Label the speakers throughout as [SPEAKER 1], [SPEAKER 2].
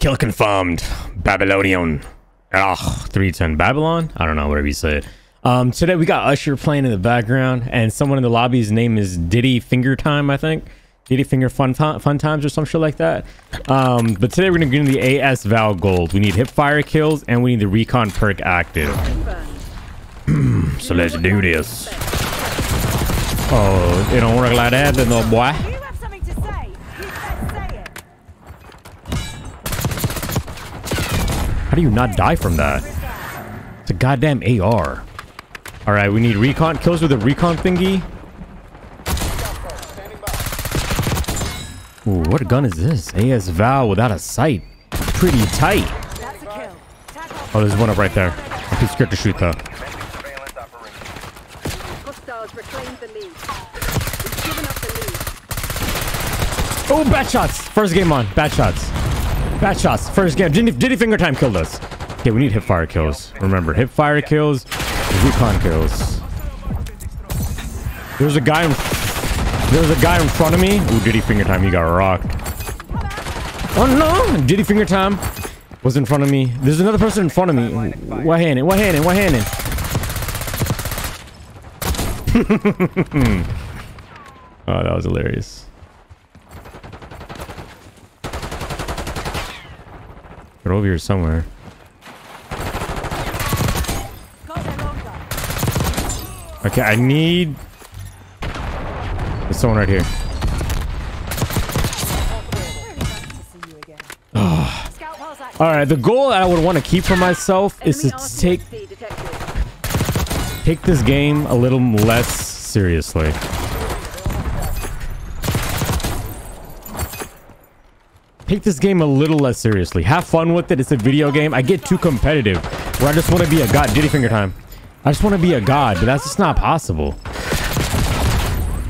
[SPEAKER 1] Kill confirmed. Babylonian. Ugh, 310. Babylon? I don't know, whatever you say. Um, today we got Usher playing in the background, and someone in the lobby's name is Diddy Finger Time, I think. Diddy Finger Fun, fun Times or some shit like that. Um, but today we're gonna get into the AS Val Gold. We need hip fire kills, and we need the recon perk active. so let's do this. Oh, it don't work like that, then, no boy. How do you not die from that? It's a goddamn AR. All right, we need recon kills with a recon thingy. Ooh, what gun is this? AS Val without a sight. Pretty tight. Oh, there's one up right there. I'm too scared to shoot though. Oh, bad shots. First game on. Bad shots. Bad shots. First game. Diddy, Diddy Finger Time killed us. Okay, we need hip fire kills. Remember, hip fire kills, recon kills. There's a guy in, there's a guy in front of me. Ooh, Diddy Finger Time. He got rocked. Oh no! Diddy Finger Time was in front of me. There's another person in front of me. What handed? What handed? What handed? oh, that was hilarious. They're over here somewhere.
[SPEAKER 2] Got their longer.
[SPEAKER 1] Okay, I need... There's someone right here.
[SPEAKER 2] To see you again. Scout pulse active.
[SPEAKER 1] Alright, the goal I would want to keep for myself is to take take this game a little less seriously. Take this game a little less seriously. Have fun with it. It's a video game. I get too competitive where I just want to be a god. Diddy finger time. I just want to be a god, but that's just not possible.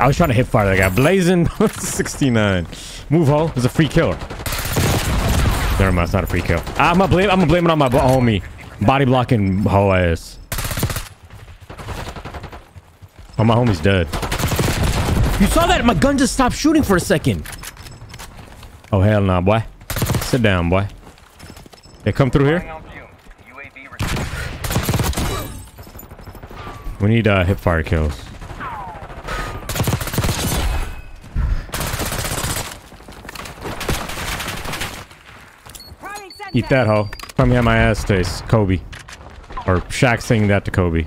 [SPEAKER 1] I was trying to hit fire that guy. Blazing 69. Move ho. There's a free killer. Never mind, it's not a free kill. Ah, I'm gonna blame I'm gonna blame it on my homie. Body blocking hoe ass. Oh, my homie's dead. You saw that? My gun just stopped shooting for a second. Oh, hell nah, boy. Sit down, boy. They come through here? We need uh, hip fire kills. Eat that, hoe. Tell me how my ass tastes. Kobe. Or Shaq saying that to Kobe.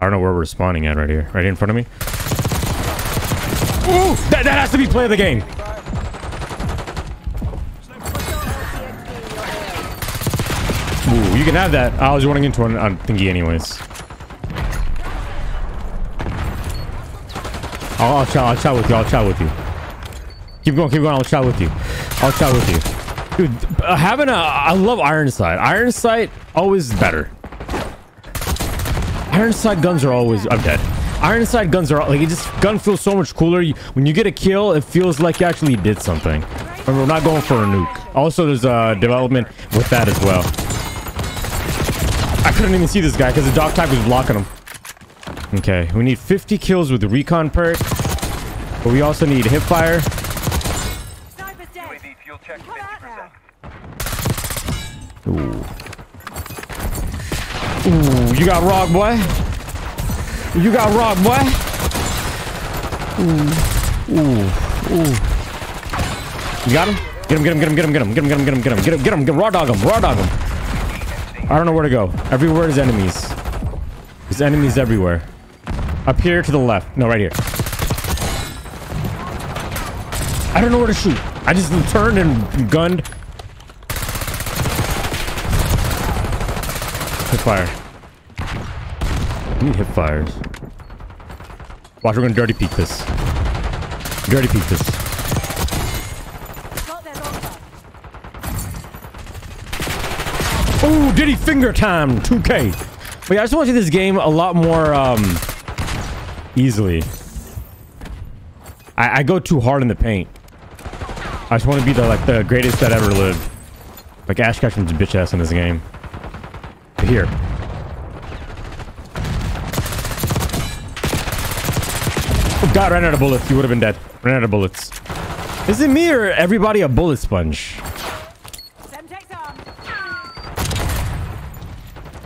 [SPEAKER 1] I don't know where we're spawning at right here. Right in front of me. Ooh! That, that has to be play of the game. Ooh, you can have that. I was running into one on thingy anyways. I'll, I'll chat. I'll chat with you. I'll chat with you. Keep going. Keep going. I'll chat with you. I'll chat with you. Dude, uh, having a... I love Iron Sight. Iron Sight, always better. Iron Sight guns are always... I'm dead. Iron Sight guns are... Like, it just... Gun feels so much cooler. You, when you get a kill, it feels like you actually did something. We're not going for a nuke. Also, there's uh, development with that as well. I couldn't even see this guy because the dog type was blocking him. Okay, we need 50 kills with the recon perk. But we also need hip fire.
[SPEAKER 2] Sniper's dead.
[SPEAKER 3] UAV fuel check
[SPEAKER 2] Come out now.
[SPEAKER 3] 50%.
[SPEAKER 1] Ooh. Ooh, you got rock, boy. You got rock, boy. Ooh, ooh, ooh. You got him? Get him, get him, get him, get him, get him, get him, get him, get him, get him, get him, get him, raw dog him, raw dog him. I don't know where to go. Everywhere is enemies. There's enemies everywhere. Up here to the left. No, right here. I don't know where to shoot. I just turned and gunned. Hip fire. I need hip fires. Watch, we're gonna dirty peek this. Dirty peek this.
[SPEAKER 2] Got their longer.
[SPEAKER 1] Oh, Diddy finger time, 2K. But yeah, I just want to see this game a lot more um easily. I, I go too hard in the paint. I just want to be the like the greatest that ever lived. Like Ash Ketchum's bitch ass in this game. But here. God, ran out of bullets. You would have been dead. Ran out of bullets. Is it me or everybody a bullet sponge?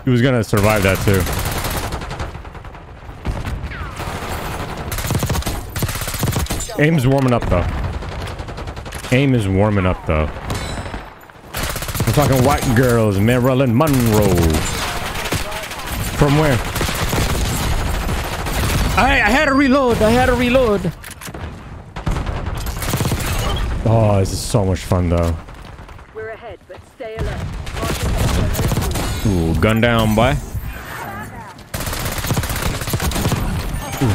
[SPEAKER 1] He was gonna survive that too. Aim's warming up though. Aim is warming up though. I'm talking white girls, Marilyn Monroe. From where? I, I had to reload. I had to reload. Oh, this is so much fun though.
[SPEAKER 4] We're ahead, but stay alert.
[SPEAKER 1] Ooh, gun down, boy. Ooh.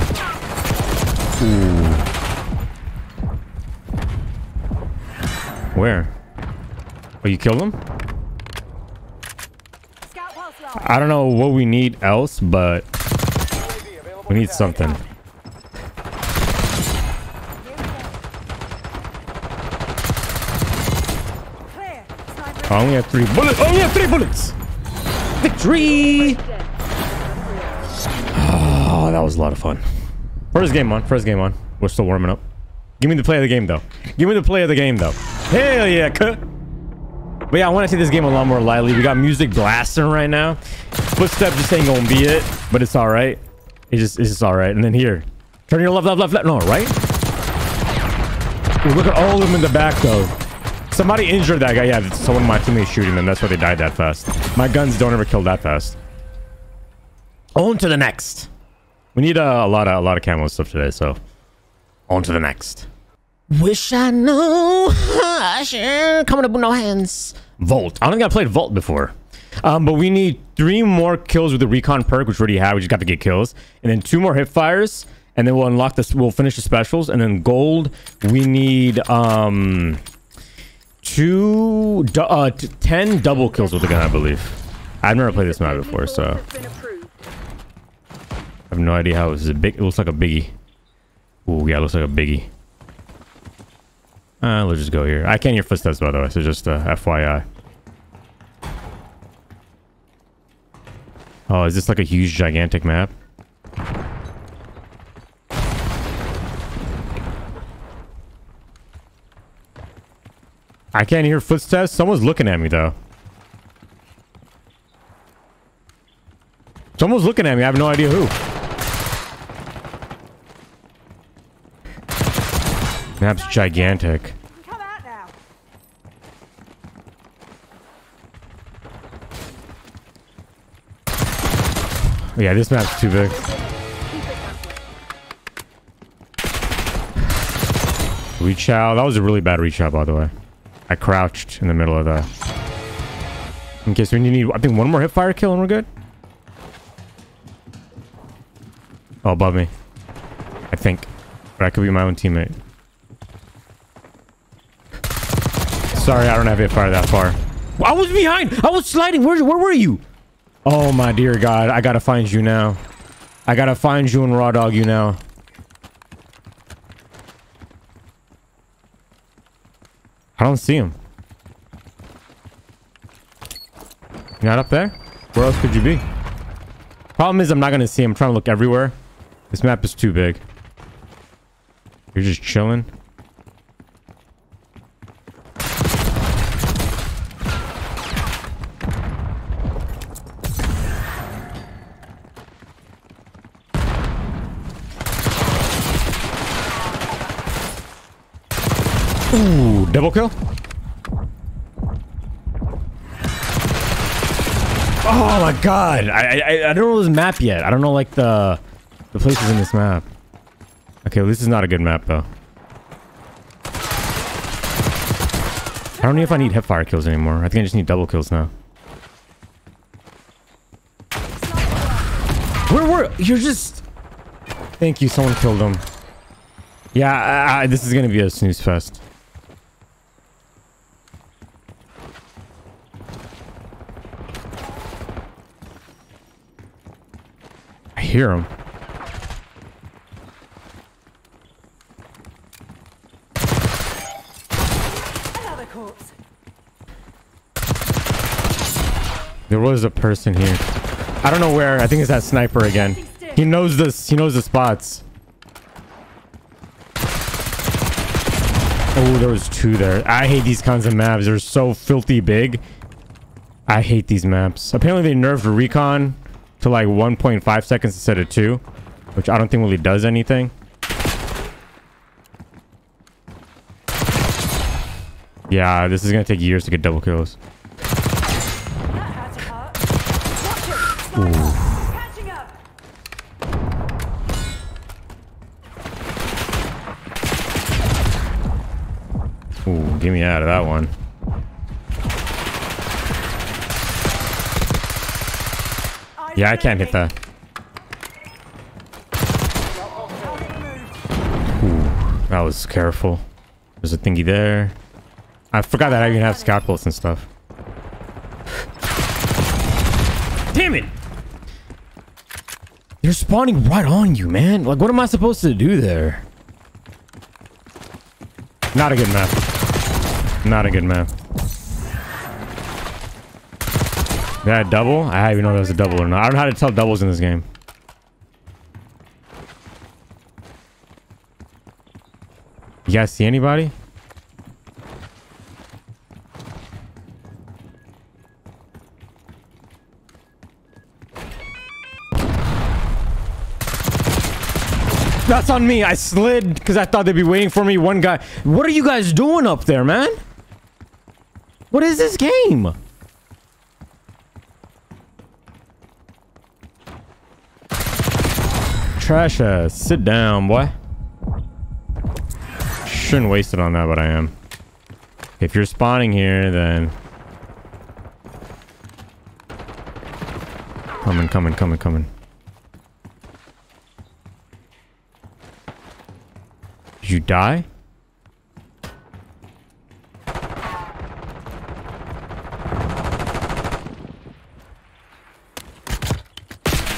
[SPEAKER 1] Ooh. Where? Oh, you killed him?
[SPEAKER 2] Scout pulse.
[SPEAKER 1] I don't know what we need else, but we need something. I only have three bullets. Only have three bullets. Victory! Oh, that was a lot of fun. First game on. First game on. We're still warming up. Give me the play of the game, though. Give me the play of the game, though. Hell yeah, cut. But yeah, I want to take this game a lot more lightly. We got music blasting right now. Footstep just ain't gonna be it, but it's all right. It's just, it's just all right. And then here, turn your left, left, left, left. No, right. Ooh, look at all of them in the back, though. Somebody injured that guy. Yeah, so one of my teammates shooting them. That's why they died that fast. My guns don't ever kill that fast. On to the next. We need uh, a lot of a lot of camo stuff today, so on to the next. Wish I knew. Sure. Coming up with no hands. Volt. I don't think I played Volt before. Um, but we need three more kills with the recon perk, which we already have. We just got to get kills, and then two more hip fires, and then we'll unlock this. We'll finish the specials, and then gold. We need um two, uh, ten double kills with the gun, I believe. I've never played this map before, so. I have no idea how this is a big. It looks like a biggie. Ooh, yeah, it looks like a biggie. Uh, let's just go here. I can't hear footsteps, by the way, so just uh, FYI. Oh, is this like a huge, gigantic map? I can't hear footsteps. Someone's looking at me, though. Someone's looking at me. I have no idea who. Map's gigantic.
[SPEAKER 2] Come out now.
[SPEAKER 1] Yeah, this map's too big. Reach out. That was a really bad reach out, by the way. I crouched in the middle of that. In case we need, I think one more hip fire kill and we're good. Oh, above me. I think. But I could be my own teammate. Sorry, I don't have hip fire that far. I was behind. I was sliding. Where, where were you? Oh, my dear God. I gotta find you now. I gotta find you and raw dog you now. I don't see him. Not up there? Where else could you be? Problem is I'm not gonna see him. I'm trying to look everywhere. This map is too big. You're just chilling. Ooh, double kill. Oh my god! I, I I don't know this map yet. I don't know like the the places in this map. Okay, well, this is not a good map though. I don't know if I need hipfire kills anymore. I think I just need double kills now. Where were you're just? Thank you. Someone killed him. Yeah, I, I, this is gonna be a snooze fest. Hear him. There was a person here. I don't know where. I think it's that sniper again. He knows this. He knows the spots. Oh, there was two there. I hate these kinds of maps. They're so filthy big. I hate these maps. Apparently they nerfed recon to like 1.5 seconds instead of 2. Which I don't think really does anything. Yeah, this is gonna take years to get double kills.
[SPEAKER 2] To up.
[SPEAKER 1] Ooh, get me out of that one. Yeah, I can't hit that. Ooh, that was careful. There's a thingy there. I forgot that I even have bullets and stuff. Damn it! They're spawning right on you, man. Like, what am I supposed to do there? Not a good map. Not a good map. That double? I don't even know if that was a double or not. I don't know how to tell doubles in this game. You guys see anybody? That's on me. I slid because I thought they'd be waiting for me. One guy. What are you guys doing up there, man? What is this game? Trash ass. Sit down, boy. Shouldn't waste it on that, but I am. If you're spawning here, then... Coming, coming, coming, coming. Did you die?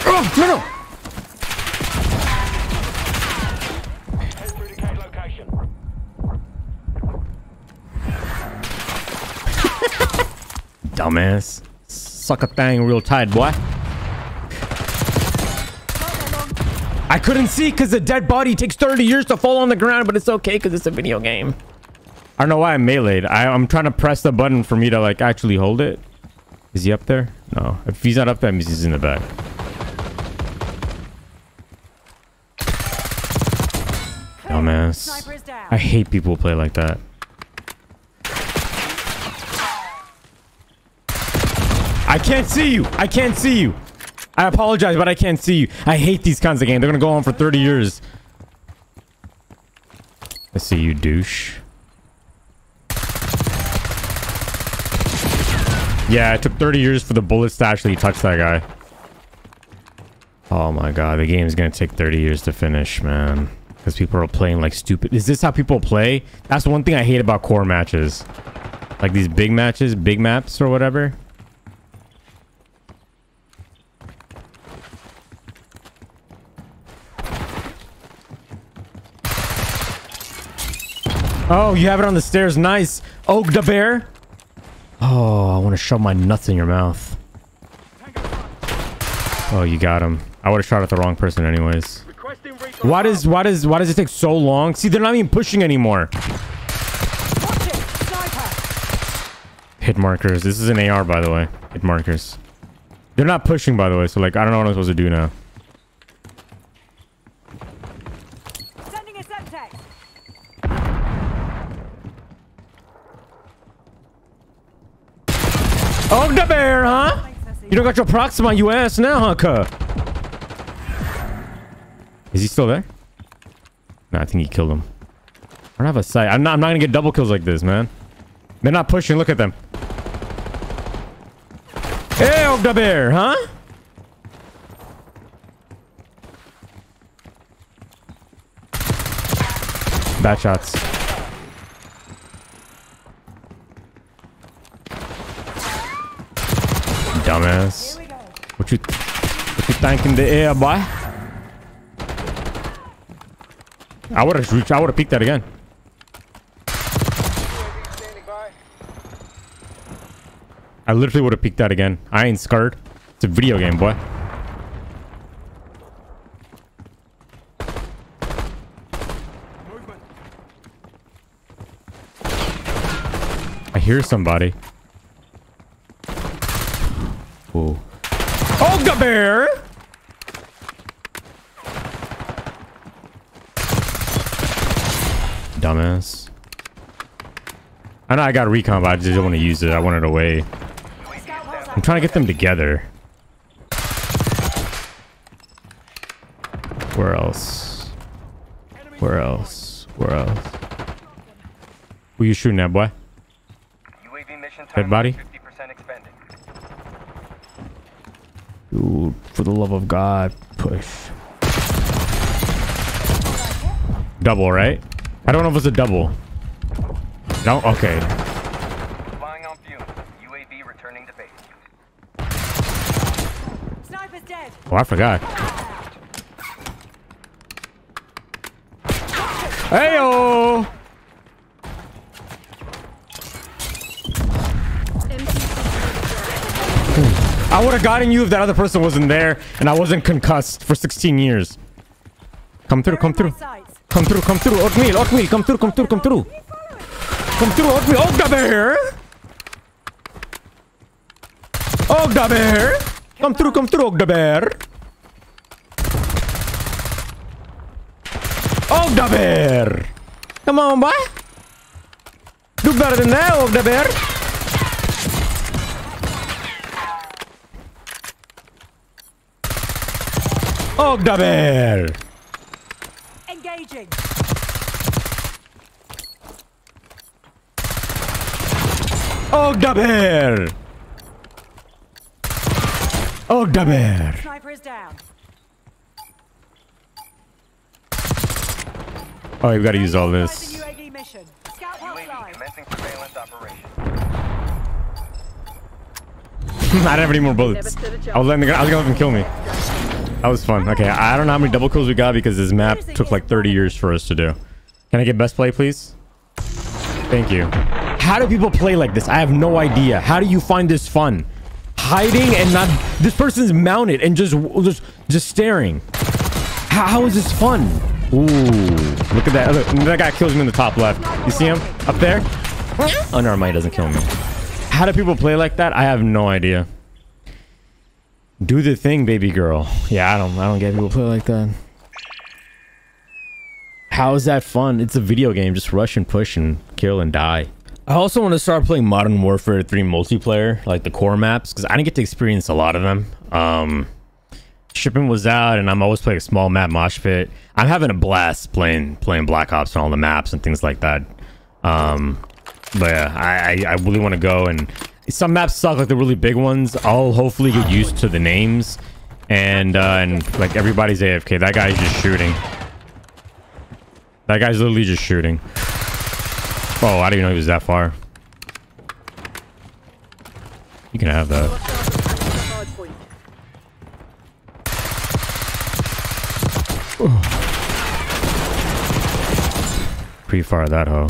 [SPEAKER 1] Oh, no, no!
[SPEAKER 3] Head through the K location.
[SPEAKER 1] Dumbass. Suck a thing real tight, boy. I couldn't see because the dead body takes 30 years to fall on the ground, but it's okay because it's a video game. I don't know why I meleeed. I, I'm trying to press the button for me to like actually hold it. Is he up there? No. If he's not up there, that means he's in the back. Dumbass.
[SPEAKER 2] Sniper.
[SPEAKER 1] I hate people who play like that. I can't see you. I can't see you. I apologize, but I can't see you. I hate these kinds of games. They're gonna go on for 30 years. I see you, douche. Yeah, it took 30 years for the bullets to actually touch that guy. Oh my god, the game's gonna take 30 years to finish, man. Because people are playing like stupid. Is this how people play? That's one thing I hate about core matches. Like these big matches, big maps or whatever. Oh, you have it on the stairs. Nice. Oak the bear. Oh, I want to shove my nuts in your mouth. Oh, you got him. I would have shot at the wrong person anyways. Why does why does why does it take so long? See, they're not even pushing anymore. Hit markers. This is an AR, by the way. Hit markers. They're not pushing, by the way. So like, I don't know what I'm supposed to do now. Oh, the bear, huh? You don't got your Proxima US now, huh, cuh? Is he still there? No, I think he killed him. I don't have a sight. I'm not. I'm not gonna get double kills like this, man. They're not pushing. Look at them. Hey, oh, the bear, huh? Bad shots. Dumbass. What you what you think in the air, boy? I would have reached I would have peeked that again. I literally would have peeked that again. I ain't scared. It's a video game, boy.
[SPEAKER 3] I
[SPEAKER 1] hear somebody. Whoa. Oh, the bear! Dumbass. I got recon, but I just didn't want to use it. I wanted away. I'm trying to get them together. Where else? Where else? Where else? Who you shooting at, boy?
[SPEAKER 5] UAV mission
[SPEAKER 1] Dead body?
[SPEAKER 5] 50% expended.
[SPEAKER 1] Dude, for the love of God, push. Double, right? I don't know if it's a double. No? Okay.
[SPEAKER 5] Flying on fumes. UAV returning to base.
[SPEAKER 2] Sniper's dead.
[SPEAKER 1] Oh, I forgot. Heyo! I would have gotten you if that other person wasn't there and I wasn't concussed for 16 years. Come through, come through. Come through, come through. Oatmeal, oatmeal, come through, come through, come through. Kom toe, hoort me ook naar beneden. Ook naar beneden. Kom terug, kom terug, ook de beneden. Ook de. Come on, boy. Doe better than that, ook naar beneden. Ook.
[SPEAKER 2] Engaging.
[SPEAKER 1] Oh, the bear. Oh, the bear.
[SPEAKER 2] Sniper is down.
[SPEAKER 1] Oh, you've got to use all this.
[SPEAKER 2] UAV mission. Scout
[SPEAKER 5] UAV commencing surveillance operation.
[SPEAKER 1] I don't have any more bullets. I was letting the, I was gonna let them kill me. That was fun. Okay, I don't know how many double kills we got because this map took like 30 years for us to do. Can I get best play, please? Thank you. How do people play like this? I have no idea. How do you find this fun? Hiding and not. This person's mounted and just just just staring. How, how is this fun? Ooh, look at that. Look, that guy kills me in the top left. You see him up there? Oh, never. He doesn't kill me. How do people play like that? I have no idea. Do the thing, baby girl. Yeah, I don't I don't get people play like that. How is that fun? It's a video game. Just rush and push and kill and die. I also want to start playing Modern Warfare 3 multiplayer, like the core maps, because I didn't get to experience a lot of them. Um, shipping was out, and I'm always playing a small map mosh pit. I'm having a blast playing playing Black Ops on all the maps and things like that. Um, but yeah, I I, I really want to go and some maps suck like the really big ones. I'll hopefully get used to the names and uh, and like everybody's AFK. That guy's just shooting. That guy's literally just shooting. Oh, I didn't know he was that far. You can have that. Pretty far that hoe.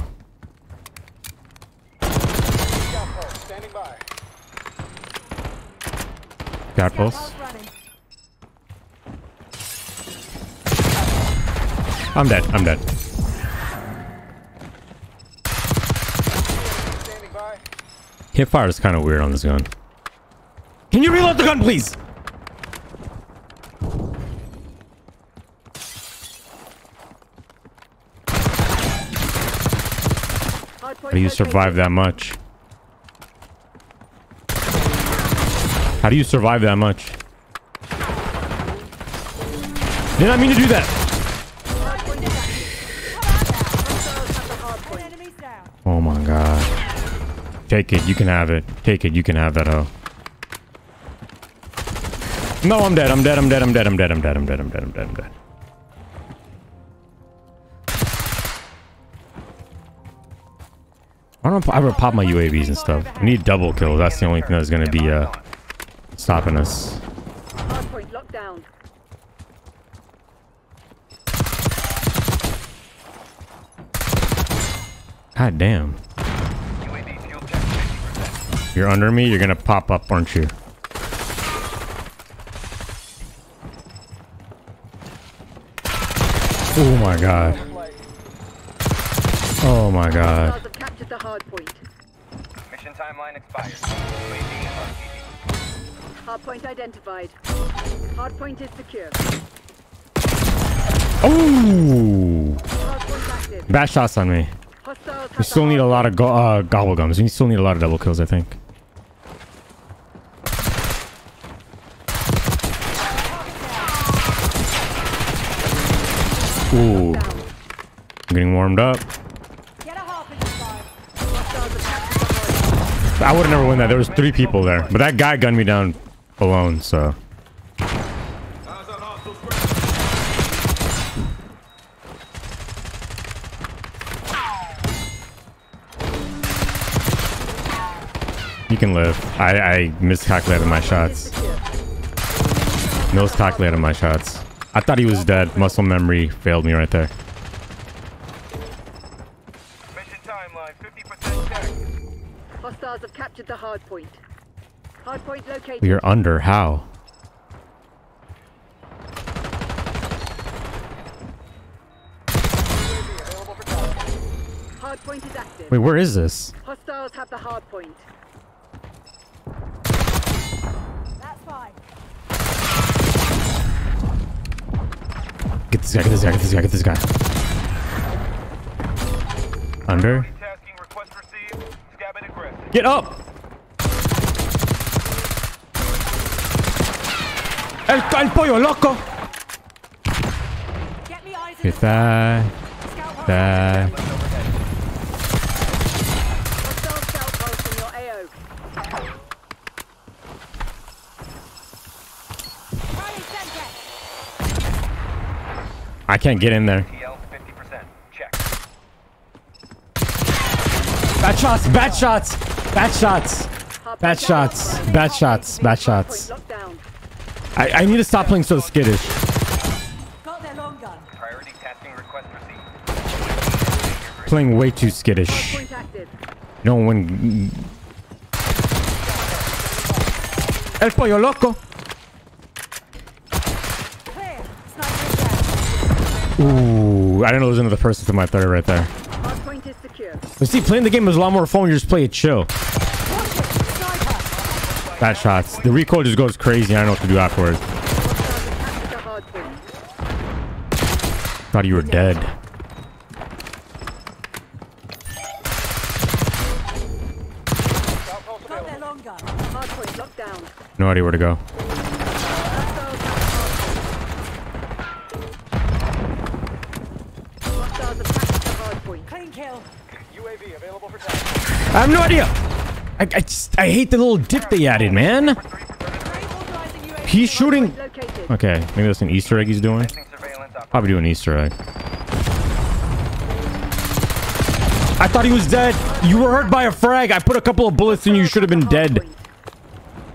[SPEAKER 1] Got pulse. I'm dead. I'm dead. Hip fire is kind of weird on this gun. Can you reload the gun, please? How do you survive that much? How do you survive that much? Did I mean to do that. Take it. You can have it. Take it. You can have that hoe. No, I'm dead. I'm dead. I'm dead. I'm dead. I'm dead. I'm dead. I'm dead. I'm dead. I'm dead. I'm dead. I don't ever pop my UAVs and stuff. I need double kills. That's the only thing that's gonna be uh stopping us.
[SPEAKER 4] Hard point locked.
[SPEAKER 1] God damn. You're under me. You're gonna pop up, aren't you? Oh my god. Oh my god.
[SPEAKER 4] Hostiles have captured the hard point.
[SPEAKER 5] Mission timeline expired. UAV is on TV.
[SPEAKER 4] Hardpoint identified. Hardpoint is secure.
[SPEAKER 1] Oh, bad shots on me. We still need a lot of go uh, gobble gums. We still need a lot of double kills, I think. Ooh. I'm getting warmed up. I would have never won that. There was three people there, but that guy gunned me down alone. So you can live. I, I miscalculated my shots. Miscalculated my shots. I thought he was dead. Muscle memory failed me right there.
[SPEAKER 5] Mission timeline 50% check.
[SPEAKER 4] Hostiles have captured the hardpoint. Hardpoint located.
[SPEAKER 1] We are under. How?
[SPEAKER 3] UAV available for tasking.
[SPEAKER 4] Hardpoint is active.
[SPEAKER 1] Wait, where is this?
[SPEAKER 4] Hostiles have the hardpoint.
[SPEAKER 2] That's fine.
[SPEAKER 1] Get this guy. Get this guy. Get this guy. Get this guy. Under.
[SPEAKER 5] Tasking request received. Scabbing aggressive.
[SPEAKER 1] Get up! El, el pollo loco!
[SPEAKER 2] Get me eyes in
[SPEAKER 1] Get
[SPEAKER 2] the
[SPEAKER 1] that. That.
[SPEAKER 4] Hostile scout pulse in your AO.
[SPEAKER 2] Rally center.
[SPEAKER 1] I can't get in there.
[SPEAKER 5] TL 50%. Check.
[SPEAKER 1] Bad shots. Bad shots. Bad shots.
[SPEAKER 4] Hardpoint
[SPEAKER 1] Bad shots.
[SPEAKER 4] identified.
[SPEAKER 1] Bad shots. Bad shots.
[SPEAKER 4] Hardpoint locked down.
[SPEAKER 1] I, I need to stop playing so skittish.
[SPEAKER 2] Got their long gun.
[SPEAKER 5] Priority tasking request received.
[SPEAKER 1] Playing way too skittish.
[SPEAKER 4] Hardpoint active.
[SPEAKER 1] No one. El pollo loco.
[SPEAKER 2] Clear. Sniper down.
[SPEAKER 1] Ooh, I didn't know another person to my third right there. But see, playing the game is a lot more fun you just play it chill. Bad shots. The recoil just goes crazy. I don't know what to do afterwards. Thought you were dead. No idea where to go.
[SPEAKER 4] Hostiles have the hardpoint. Hostiles have captured the hardpoint.
[SPEAKER 2] Clean kill.
[SPEAKER 3] UAV available for tasking.
[SPEAKER 1] I have no idea. I, I just I hate the little dip they added, man. He's shooting. Okay, maybe that's an Easter egg he's doing. Probably doing Easter egg. I thought he was dead. You were hurt by a frag. I put a couple of bullets in you. You should have been dead.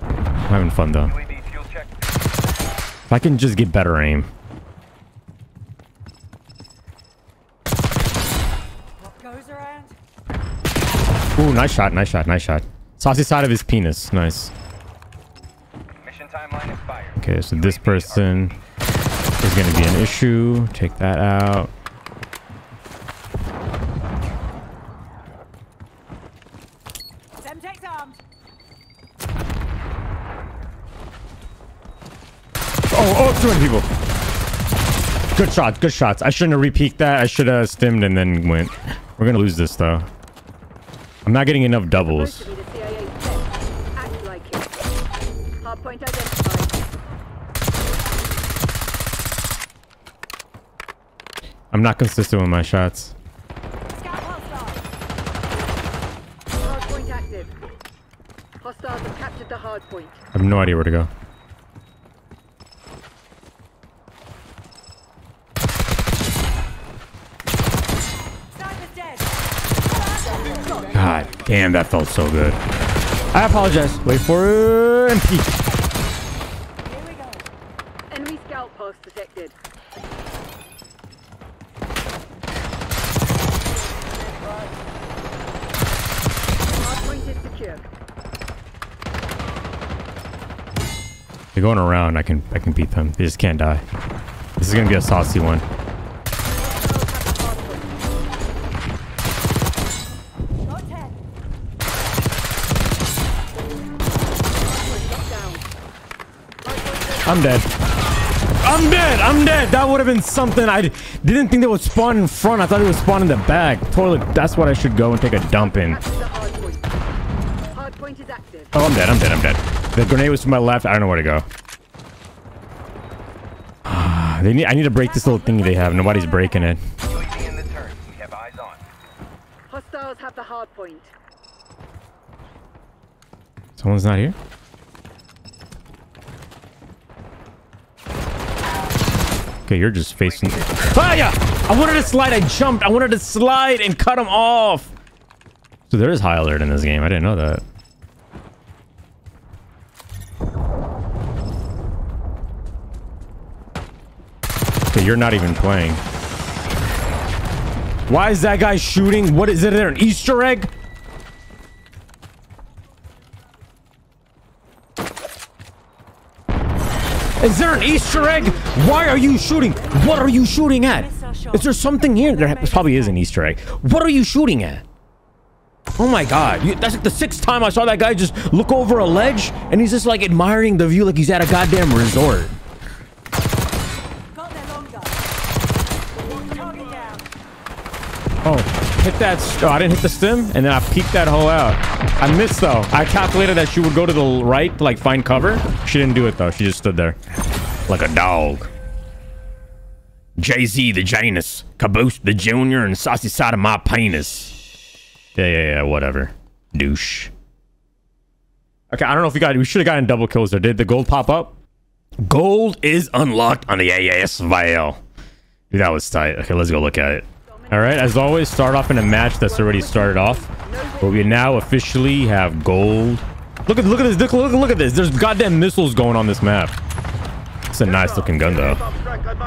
[SPEAKER 1] I'm having fun though. If I can just get better aim.
[SPEAKER 2] What goes around?
[SPEAKER 1] Ooh, nice shot, nice shot, nice shot. Saucy side of his penis. Nice.
[SPEAKER 5] Mission timeline expired.
[SPEAKER 1] Okay, so this person is going to be an issue. Take that out.
[SPEAKER 2] Semtex armed.
[SPEAKER 1] Oh, oh, too many people. Good shots, good shots. I shouldn't have repeaked that. I should have stimmed and then went. We're going to lose this, though. I'm not getting enough doubles.
[SPEAKER 4] Supposed to be the CIA tech. Act like it. Hardpoint identified.
[SPEAKER 1] I'm not consistent with my shots.
[SPEAKER 2] Scout hostile.
[SPEAKER 4] Hardpoint active. Hostiles have captured the hardpoint.
[SPEAKER 1] I have no idea where to go.
[SPEAKER 2] Sniper's dead.
[SPEAKER 1] God damn, that felt so good. I apologize. Wait for it and peek.
[SPEAKER 2] Here we go.
[SPEAKER 4] Enemy scout post detected.
[SPEAKER 1] They're going around. I can I can beat them. They just can't die. This is gonna be a saucy one. I'm dead. I'm dead. I'm dead. That would have been something. I didn't think they would spawn in front. I thought it would spawn in the back. Toilet. That's what I should go and take a dump in.
[SPEAKER 4] Capture the hard point. Hard point is active.
[SPEAKER 1] Oh, I'm dead. I'm dead. I'm dead. The grenade was to my left. I don't know where to go. they need. I need to break this little thingy they have. Nobody's breaking it.
[SPEAKER 5] UAV in the turn. We have eyes on.
[SPEAKER 4] Hostiles have the hard point.
[SPEAKER 1] Someone's not here. Okay, you're just facing. Ah, yeah! I wanted to slide. I jumped. I wanted to slide and cut him off. So there is high alert in this game. I didn't know that. Okay, you're not even playing. Why is that guy shooting? What is it? There an Easter egg? Is there an Easter egg? Why are you shooting? What are you shooting at? Is there something here? There probably is an Easter egg. What are you shooting at? Oh my god. That's like the sixth time I saw that guy just look over a ledge and he's just like admiring the view like he's at a goddamn resort. Oh, hit that. Oh, I didn't hit the stem and then I peeked that hole out. I missed though. I calculated that she would go to the right to like find cover. She didn't do it though. She just stood there like a dog. Jay Z, the Janus, Caboose, the Junior, and Saucy Side of my penis. Yeah, yeah, yeah, whatever. Douche. Okay, I don't know if we got. We should have gotten double kills there. Did the gold pop up? Gold is unlocked on the AS Val. Dude, that was tight. Okay, let's go look at it. All right, as always, start off in a match that's already started off. But we now officially have gold. Look at look at this. Look, look, look at this. There's goddamn missiles going on this map. It's a nice looking gun though.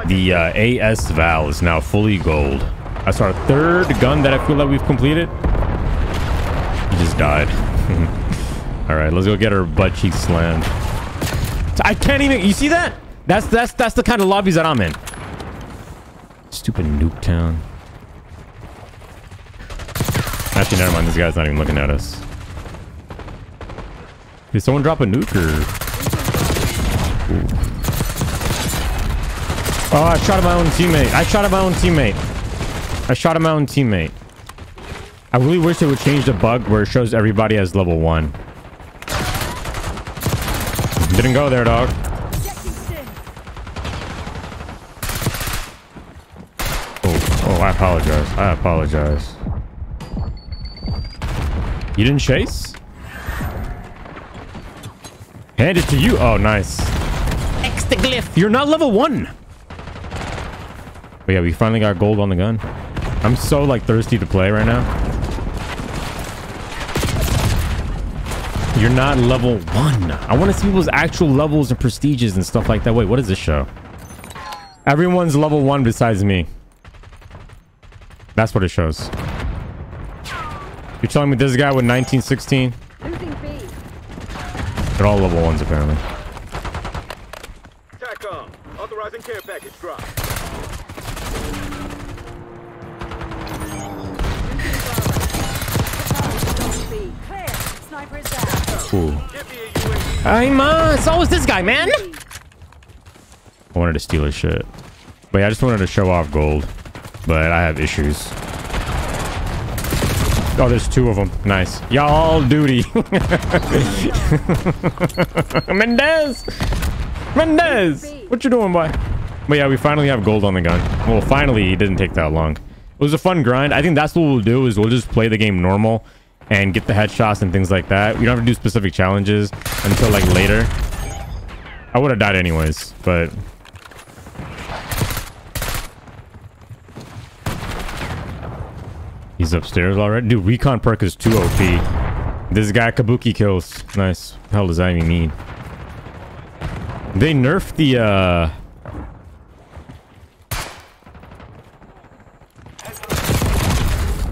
[SPEAKER 1] The uh, AS Val is now fully gold. That's our third gun that I feel like we've completed. He just died. All right, let's go get our butt cheeks slammed. I can't even. You see that? That's that's that's the kind of lobbies that I'm in. Stupid Nuketown. Actually, never mind. This guy's not even looking at us. Did someone drop a nuke or? Oh, I shot at my own teammate. I shot at my own teammate. I shot at my own teammate. I really wish they would change the bug where it shows everybody as level one. Didn't go there, dog. Oh, oh, I apologize. I apologize. You didn't chase? Hand it to you. Oh, nice. Extaglyph. You're not level one. But yeah, we finally got gold on the gun. I'm so like thirsty to play right now. You're not level one. I want to see people's actual levels and prestiges and stuff like that. Wait, what is this show? Everyone's level one besides me. That's what it shows. You're telling me this guy with 1916?
[SPEAKER 4] Losing
[SPEAKER 1] They're all level ones apparently.
[SPEAKER 3] TACOM, authorizing care package drop.
[SPEAKER 4] B.
[SPEAKER 2] Clear. Sniper is down.
[SPEAKER 1] Ooh.
[SPEAKER 3] Get me a UAV.
[SPEAKER 1] Uh, it's always this guy, man. I wanted to steal his shit. But yeah, I just wanted to show off gold. But I have issues. Oh, there's two of them. Nice. Y'all duty. Mendez! Mendez! What you doing, boy? But yeah, we finally have gold on the gun. Well, finally, it didn't take that long. It was a fun grind. I think that's what we'll do is we'll just play the game normal and get the headshots and things like that. We don't have to do specific challenges until like later. I would have died anyways, but he's upstairs already. Dude, recon perk is too OP. This guy Kabuki kills. Nice. Hell does that even mean? They nerfed the uh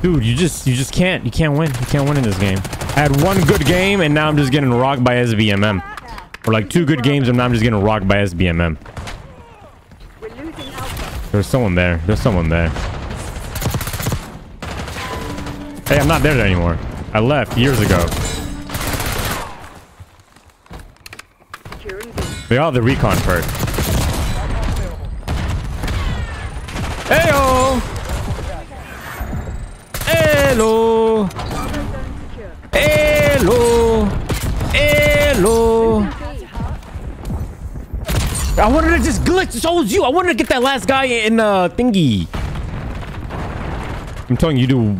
[SPEAKER 1] Dude, you just you just can't you can't win. You can't win in this game. I had one good game and now I'm just getting rocked by SBMM. Or like two good games and now I'm just getting rocked by SBMM. There's someone there. There's someone there. Hey, I'm not there anymore. I left years ago. They all have the recon perk. Heyo! Hello! Hello! Hello! I wanted to just glitch. So was you. I wanted to get that last guy in uh thingy. I'm telling you, you do.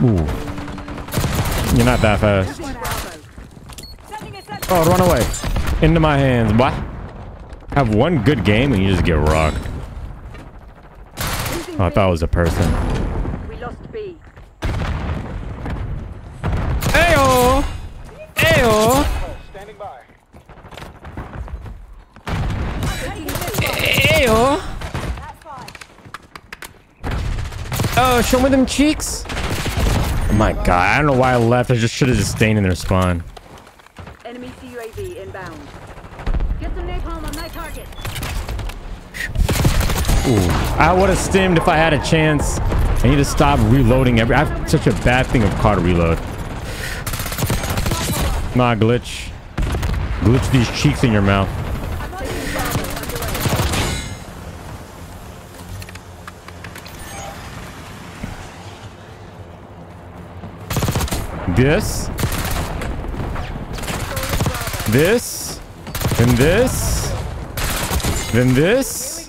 [SPEAKER 1] Ooh. You're not that fast.
[SPEAKER 2] Sending a sentry.
[SPEAKER 1] Oh, run away. Into my hands. What? Have one good game and you just get rocked. Oh, I thought it was a person.
[SPEAKER 4] B. We lost B.
[SPEAKER 1] Ayo! Ayo!
[SPEAKER 3] Standing by.
[SPEAKER 1] Ayo! Oh, show me them cheeks. Oh my god, I don't know why I left. I just should have just stayed in their spawn.
[SPEAKER 4] Enemy CUAV inbound. Get some napalm on my target. Ooh.
[SPEAKER 1] I would have stimmed if I had a chance. I need to stop reloading every. I have such a bad thing of car to reload. My glitch. Glitch these cheeks in your mouth. This. This. Then this. Then this.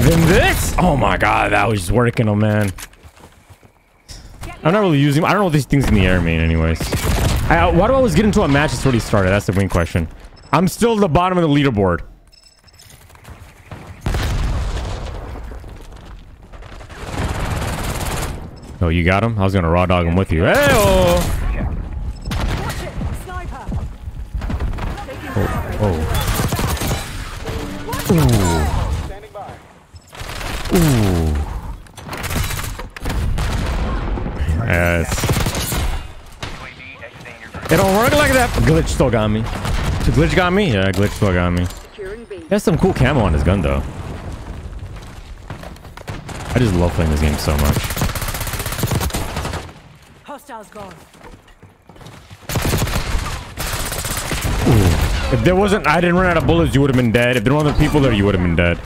[SPEAKER 1] Then this. Oh my god, that was working, oh man. I'm not really using. I don't know what these things in the air mean, anyways. I, uh, why do I always get into a match that's already started? That's the main question. I'm still at the bottom of the leaderboard. Oh, you got him? I was gonna raw dog him with you. Hey, oh, oh. Ooh. Ooh. Yes. It don't work like that. Glitch still got me. So glitch got me? Yeah, glitch still got me. Has some cool camo on his gun though. I just love playing this game so much.
[SPEAKER 2] Hostiles gone.
[SPEAKER 1] If there wasn't, I didn't run out of bullets, you would have been dead. If there weren't other people there, you would have been dead.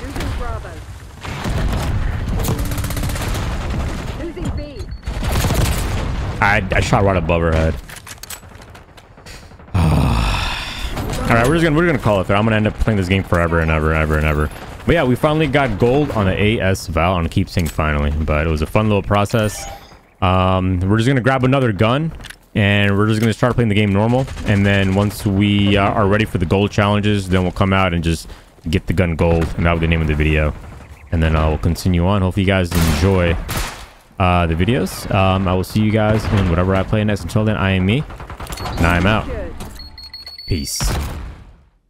[SPEAKER 4] Losing Bravo. Losing B.
[SPEAKER 1] I, I shot right above her head. All right, we're just gonna we're gonna call it there. I'm gonna end up playing this game forever and ever and ever and ever. But yeah, we finally got gold on the AS Val. I'm gonna keep saying finally, but it was a fun little process. Um, we're just gonna grab another gun and we're just gonna start playing the game normal. And then once we uh, are ready for the gold challenges, then we'll come out and just get the gun gold, and that'll be the name of the video. And then I will continue on. Hopefully, you guys enjoy uh, the videos. Um, I will see you guys in whatever I play next. Until then, I am me, and I am out. Peace.